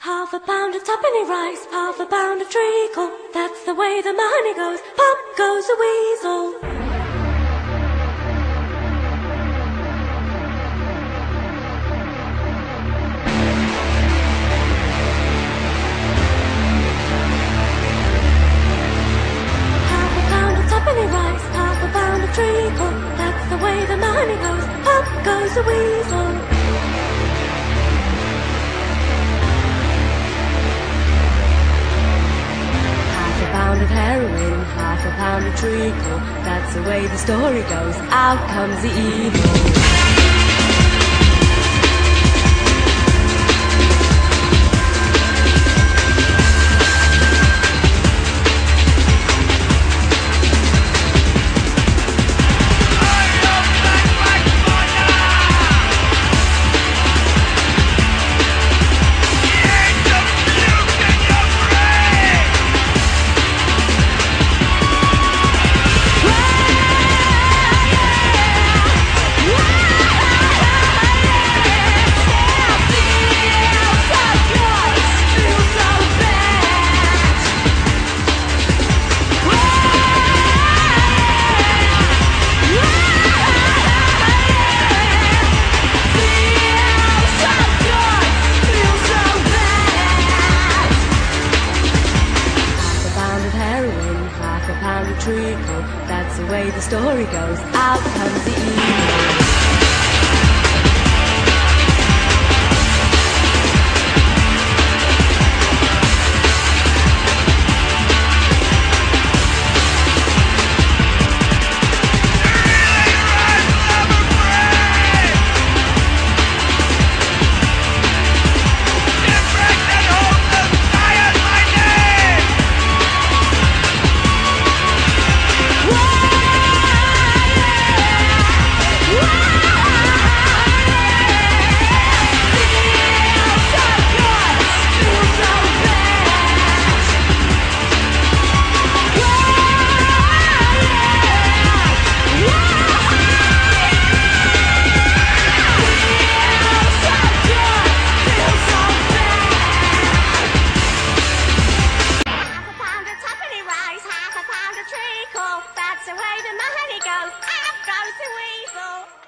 Half a pound of tuppenny rice, half a pound of treacle. That's the way the money goes. Pop goes the weasel. Half a pound of tuppenny rice, half a pound of treacle. That's the way the money goes. Pop goes the weasel. That's the way the story goes. Out comes the evil. Treacle. That's the way the story goes. Out comes the evil. treacle. That's the way the money goes. Up goes the weasel.